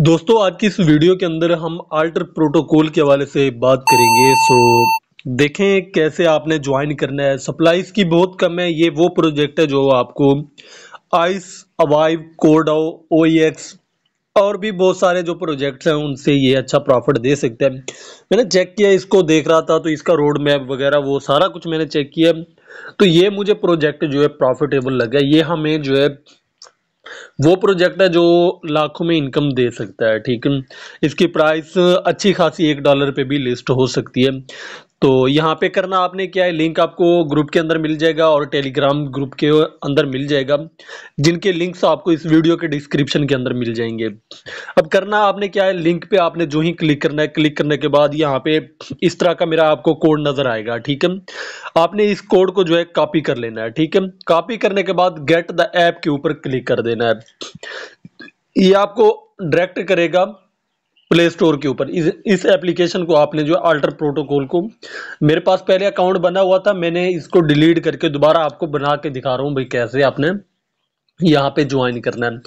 दोस्तों, आज की इस वीडियो के अंदर हम आल्टर प्रोटोकॉल के हवाले से बात करेंगे। सो देखें कैसे आपने ज्वाइन करना है। सप्लाईज की बहुत कम है। ये वो प्रोजेक्ट है जो आपको आइस अवाइव कोडाओ ओ और भी बहुत सारे जो प्रोजेक्ट्स हैं, उनसे ये अच्छा प्रॉफिट दे सकते हैं। मैंने चेक किया, इसको देख रहा था तो इसका रोड मैप वगैरह, वो सारा कुछ मैंने चेक किया। तो ये मुझे प्रोजेक्ट जो है प्रॉफिटेबल लगा। ये हमें जो है वो प्रोजेक्ट है जो लाखों में इनकम दे सकता है, ठीक है। इसकी प्राइस अच्छी खासी एक डॉलर पे भी लिस्ट हो सकती है। तो यहाँ पे करना आपने क्या है? लिंक आपको ग्रुप के अंदर मिल जाएगा और टेलीग्राम ग्रुप के अंदर मिल जाएगा, जिनके लिंक्स आपको इस वीडियो के डिस्क्रिप्शन के अंदर मिल जाएँगे। अब करना आपने क्या है? लिंक पे आपने जो ही क्लिक करना है क्लिक करने के बाद यहाँ पे इस तरह का मेरा आपको कोड नज़र आएगा, ठीक है? आपने इस कोड को जो है कॉपी कर लेना है, ठीक है? कॉपी करने के बाद गेट द ऐप के ऊपर क्लिक कर देना है। ये आपको डायरेक्ट करेगा। प्ले स्टोर के ऊपर। इस इस एप्लीकेशन को आपने जो अल्टर प्रोटोकॉल को मेरे पास पहले अकाउंट बना हुआ था, मैंने इसको डिलीट करके दोबारा आपको बना के दिखा रहा हूँ भाई कैसे आपने यहाँ पे ज्वाइन करना है।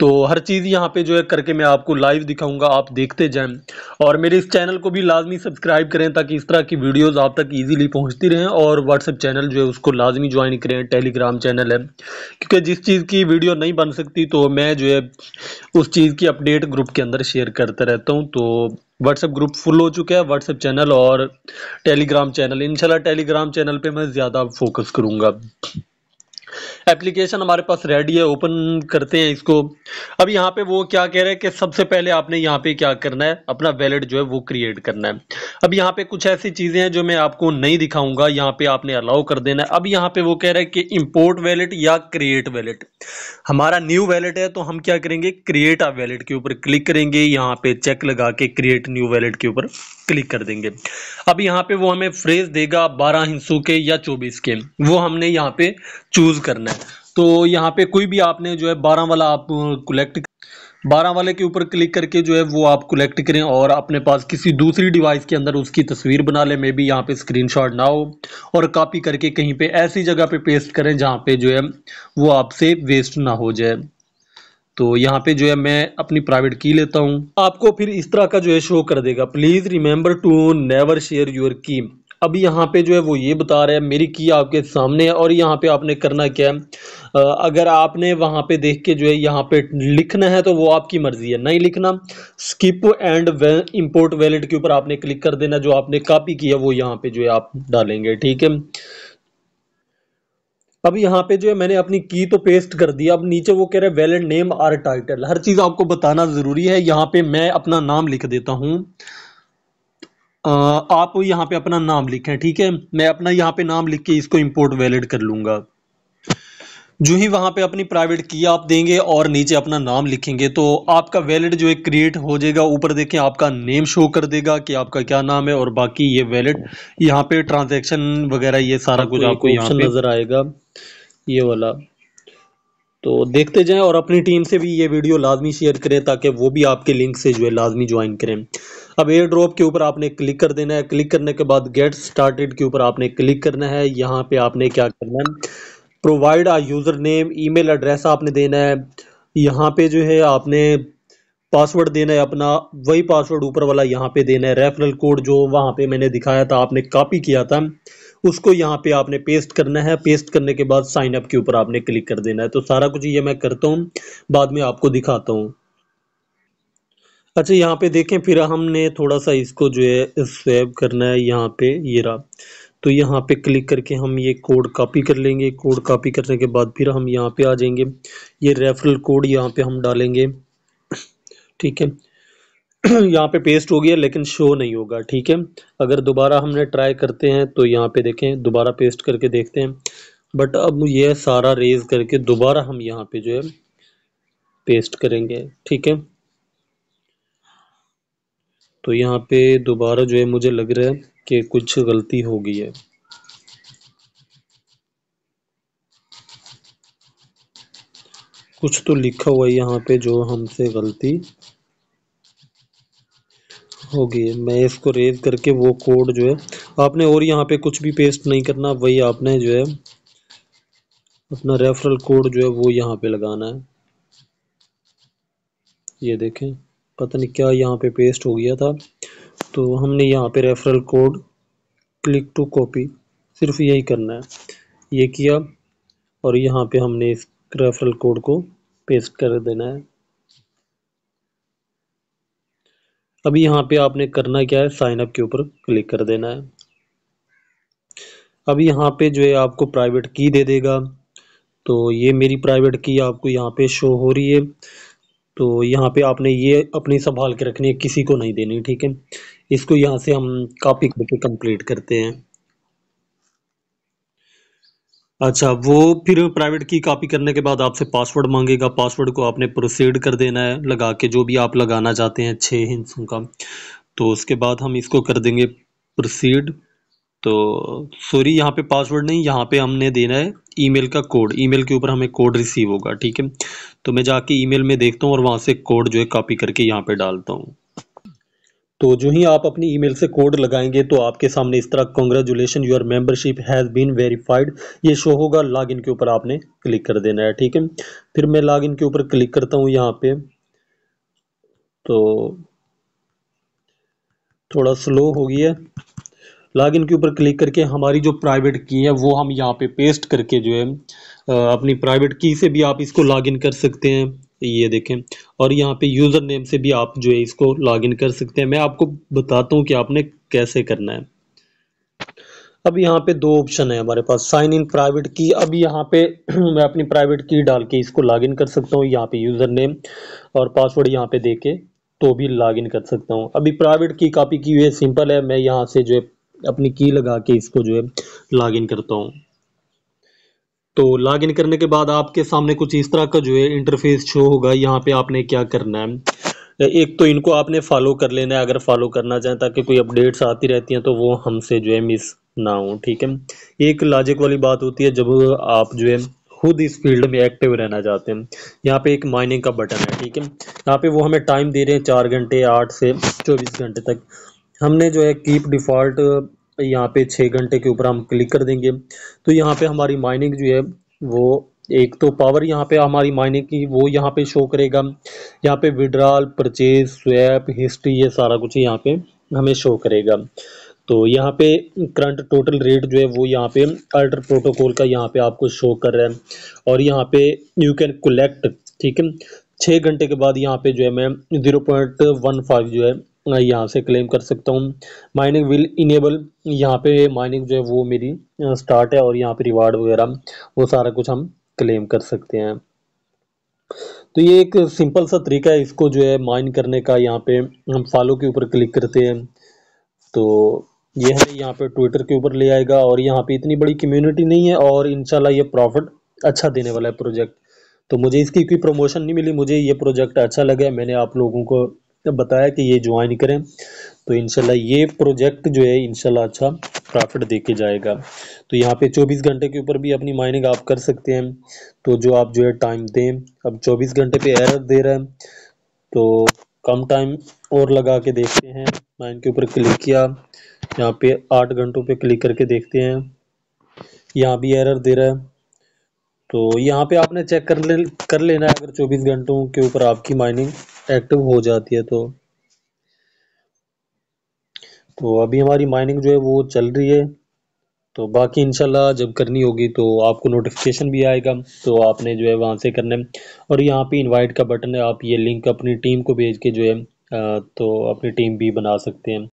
तो हर चीज़ यहाँ पे जो है करके मैं आपको लाइव दिखाऊँगा, आप देखते जाएँ। और मेरे इस चैनल को भी लाजमी सब्सक्राइब करें ताकि इस तरह की वीडियोस आप तक इजीली पहुँचती रहें और व्हाट्सएप चैनल जो है उसको लाजमी ज्वाइन करें टेलीग्राम चैनल है। क्योंकि जिस चीज़ की वीडियो नहीं बन सकती तो मैं जो है उस चीज़ की अपडेट ग्रुप के अंदर शेयर करता रहता हूँ। तो व्हाट्सएप ग्रुप फुल हो चुका है व्हाट्सएप चैनल और टेलीग्राम चैनल इनशाला टेलीग्राम चैनल पर मैं ज़्यादा फोकस करूँगा। एप्लीकेशन हमारे पास रेडी है ओपन करते हैं इसको। अब यहाँ पे वो क्या कह रहे हैं कि सबसे पहले आपने यहाँ पे क्या करना है, अपना वैलेट जो है वो क्रिएट करना है। अब यहाँ पे कुछ ऐसी चीज़ें हैं जो मैं आपको नहीं दिखाऊँगा, यहाँ पे आपने अलाउ कर देना है। अब यहाँ पे वो कह रहे हैं कि इम्पोर्ट वैलेट या क्रिएट वैलेट हमारा न्यू वैलेट है तो हम क्या करेंगे क्रिएट आ वैलेट के ऊपर क्लिक करेंगे, यहाँ पे चेक लगा के क्रिएट न्यू वैलेट के ऊपर। क्लिक कर देंगे। अब यहाँ पे वो हमें फ्रेज देगा बारह हिंसों के या चौबीस के। वो हमने यहाँ पे चूज़ करना है। तो यहाँ पे कोई भी आपने जो है बारह वाला आप कलेक्ट बारह वाले के ऊपर क्लिक करके जो है वो आप कलेक्ट करें और अपने पास किसी दूसरी डिवाइस के अंदर उसकी तस्वीर बना लें। मे भी यहाँ पे स्क्रीनशॉट ना हो और कॉपी करके कहीं पे ऐसी जगह पे पेस्ट करें जहाँ पे जो है वो आपसे वेस्ट ना हो जाए। तो यहाँ पे जो है मैं अपनी प्राइवेट की लेता हूँ। आपको फिर इस तरह का जो है शो कर देगा। Please remember to never share your key अब यहाँ पे जो है वो ये बता रहा है, मेरी की आपके सामने है और यहाँ पे आपने करना क्या है? अगर आपने वहाँ पे देख के जो है यहाँ पे लिखना है तो वो आपकी मर्ज़ी है। नहीं लिखना स्किप एंड इंपोर्ट वैलेट के ऊपर आपने क्लिक कर देना। जो आपने कॉपी किया वो यहाँ पे जो है आप डालेंगे, ठीक है? अब यहाँ पे जो है मैंने अपनी की तो पेस्ट कर दी, अब नीचे वो कह रहे हैं वैलेट नेम आर टाइटल हर चीज़ आपको बताना ज़रूरी है। यहाँ पे मैं अपना नाम लिख देता हूँ। आप यहाँ पे अपना नाम लिखें, ठीक है? मैं अपना यहाँ पे नाम लिख के इसको इंपोर्ट वैलिड कर लूँगा। जो ही वहाँ पे अपनी प्राइवेट की आप देंगे और नीचे अपना नाम लिखेंगे तो आपका वैलिड जो है क्रिएट हो जाएगा ऊपर देखें आपका नेम शो कर देगा कि आपका क्या नाम है और बाकी ये वैलिड यहाँ पे ट्रांजैक्शन वगैरह ये सारा कुछ आपको यहाँ पे नज़र आएगा ये वाला। तो देखते जाएँ और अपनी टीम से भी ये वीडियो लाजमी शेयर करें ताकि वो भी आपके लिंक से जो है लाजमी ज्वाइन करें। अब एयर ड्रॉप के ऊपर आपने क्लिक कर देना है। क्लिक करने के बाद गेट स्टार्टेड के ऊपर आपने क्लिक करना है। यहाँ पे आपने क्या करना है? Provide a user name email address आपने देना है। यहाँ पे जो है आपने पासवर्ड देना है अपना, वही पासवर्ड ऊपर वाला यहाँ पे देना है। रेफरल कोड जो वहाँ पे मैंने दिखाया था, आपने कॉपी किया था, उसको यहाँ पे आपने पेस्ट करना है। पेस्ट करने के बाद साइन अप के ऊपर आपने क्लिक कर देना है। तो सारा कुछ ये मैं करता हूँ, बाद में आपको दिखाता हूँ। अच्छा यहाँ पे देखें, फिर हमने थोड़ा सा इसको जो है स्वेप करना है यहाँ पे, ये रहा। तो यहाँ पे क्लिक करके हम ये कोड कॉपी कर लेंगे। कोड कॉपी करने के बाद फिर हम यहाँ पे आ जाएँगे। ये रेफरल कोड यहाँ पे हम डालेंगे। ठीक है। यहाँ पे पेस्ट हो गया, लेकिन शो नहीं होगा। ठीक है। अगर दोबारा हमने ट्राई करते हैं तो यहाँ पे देखें, दोबारा पेस्ट करके देखते हैं। बट अब ये सारा रेज करके दोबारा हम यहाँ पे जो है पेस्ट करेंगे। ठीक है। तो यहाँ पे दोबारा जो है, मुझे लग रहा है कि कुछ गलती हो गई है। कुछ तो लिखा हुआ है यहाँ पे जो हमसे गलती हो गई है। मैं इसको रेज करके वो कोड जो है, आपने और यहाँ पे कुछ भी पेस्ट नहीं करना, वही आपने जो है अपना रेफरल कोड जो है वो यहाँ पे लगाना है। ये देखें, पता नहीं क्या यहाँ पे पेस्ट हो गया था। तो हमने यहाँ पे referral code click to copy सिर्फ़ यही करना है। ये किया और यहाँ पे हमने इस रेफरल कोड को पेस्ट कर देना है। अभी यहाँ पे आपने करना क्या है? साइन अप के ऊपर क्लिक कर देना है। अब यहाँ पे जो है आपको प्राइवेट की दे देगा। तो ये मेरी प्राइवेट की आपको यहाँ पे शो हो रही है। तो यहाँ पे आपने ये अपनी संभाल के रखनी है, किसी को नहीं देनी, ठीक है? इसको यहाँ से हम कॉपी करके कंप्लीट करते हैं। अच्छा वो फिर प्राइवेट की कॉपी करने के बाद आपसे पासवर्ड मांगेगा। पासवर्ड को आपने प्रोसीड कर देना है, लगा के जो भी आप लगाना चाहते हैं छः हिंसों का तो उसके बाद हम इसको कर देंगे प्रोसीड तो सॉरी यहाँ पे पासवर्ड नहीं, यहाँ पे हमने देना है ईमेल का कोड ईमेल के ऊपर हमें कोड रिसीव होगा, ठीक है? तो मैं जाके ईमेल में देखता हूँ और वहाँ से कोड जो है कॉपी करके यहाँ पे डालता हूँ। तो जो ही आप अपनी ईमेल से कोड लगाएँगे तो आपके सामने इस तरह congratulation your membership has been verified ये शो होगा लॉगिन के ऊपर आपने क्लिक कर देना है, ठीक है? फिर मैं लॉगिन के ऊपर क्लिक करता हूँ यहाँ पे। तो थोड़ा स्लो हो गया लॉगिन के ऊपर क्लिक करके हमारी जो प्राइवेट की है, वो हम यहाँ पे पेस्ट करके जो है अपनी प्राइवेट की से भी आप इसको लॉगिन कर सकते हैं। ये देखें। और यहाँ पे यूज़र नेम से भी आप जो है इसको लॉगिन कर सकते हैं। मैं आपको बताता हूँ कि आपने कैसे करना है। अब यहाँ पे दो ऑप्शन है हमारे पास साइन इन प्राइवेट की अब यहाँ पे मैं अपनी प्राइवेट की डाल के इसको लॉगिन कर सकता हूँ, यहाँ पे यूज़र नेम और पासवर्ड यहाँ पे दे के तो भी लॉगिन कर सकता हूँ। अभी प्राइवेट की कॉपी की हुई है सिंपल है। मैं यहाँ से जो है अपनी की लगा के इसको जो है लॉगिन करता हूँ। तो लॉगिन करने के बाद आपके सामने कुछ इस तरह का जो है इंटरफेस शो होगा। यहाँ पे आपने क्या करना है? एक तो इनको आपने फॉलो कर लेना है। अगर फॉलो करना चाहें ताकि कोई अपडेट्स आती रहती हैं तो वो हमसे जो है मिस ना हो, ठीक है? एक लॉजिक वाली बात होती है, जब आप जो है खुद इस फ़ील्ड में एक्टिव रहना चाहते हैं। यहाँ पे एक माइनिंग का बटन है, ठीक है? यहाँ पे वो हमें टाइम दे रहे हैं चार घंटे, आठ से चौबीस घंटे तक। हमने जो है कीप डिफ़ॉल्ट यहाँ पे छः घंटे के ऊपर हम क्लिक कर देंगे तो यहाँ पे हमारी माइनिंग जो है वो एक तो पावर यहाँ पे हमारी माइनिंग की वो यहाँ पे शो करेगा यहाँ पे विड्रॉल परचेज स्वैप हिस्ट्री ये सारा कुछ यहाँ पे हमें शो करेगा तो यहाँ पे करंट टोटल रेट जो है वो यहाँ पे अल्टर प्रोटोकॉल का यहाँ पे आपको शो कर रहा है और यहाँ पे यू कैन कलेक्ट ठीक है छः घंटे के बाद यहाँ पे जो है मैं ज़ीरो पॉइंट वन फाइव जो है यहाँ से क्लेम कर सकता हूँ। माइनिंग विल इनेबल यहाँ पे माइनिंग जो है वो मेरी स्टार्ट है और यहाँ पे रिवार्ड वगैरह, वो सारा कुछ हम क्लेम कर सकते हैं। तो ये एक सिंपल सा तरीका है, इसको जो है माइन करने का यहाँ पे हम फॉलो के ऊपर क्लिक करते हैं। तो ये हमें यहाँ पे ट्विटर के ऊपर ले आएगा और यहाँ पे इतनी बड़ी कम्युनिटी नहीं है और इंशाल्लाह ये प्रॉफिट अच्छा देने वाला है प्रोजेक्ट तो मुझे इसकी कोई प्रमोशन नहीं मिली, मुझे ये प्रोजेक्ट अच्छा लगा मैंने आप लोगों को बताया कि ये ज्वाइन करें। तो इनशाला ये प्रोजेक्ट जो है इनशाला अच्छा प्रॉफिट दे के जाएगा। तो यहाँ पे 24 घंटे के ऊपर भी अपनी माइनिंग आप कर सकते हैं। तो जो आप जो है टाइम दें, अब 24 घंटे पे एरर दे रहा है तो कम टाइम और लगा के देखते हैं। माइन के ऊपर क्लिक किया, यहाँ पे आठ घंटों पे क्लिक करके देखते हैं। यहाँ भी एरर दे रहा है। तो यहाँ पे आपने चेक कर ले, कर लेना है अगर 24 घंटों के ऊपर आपकी माइनिंग एक्टिव हो जाती है तो। तो अभी हमारी माइनिंग जो है वो चल रही है। तो बाकी इंशाल्लाह जब करनी होगी तो आपको नोटिफिकेशन भी आएगा तो आपने जो है वहाँ से करना। है और यहाँ पे इनवाइट का बटन है, आप ये लिंक अपनी टीम को भेज के जो है तो अपनी टीम भी बना सकते हैं।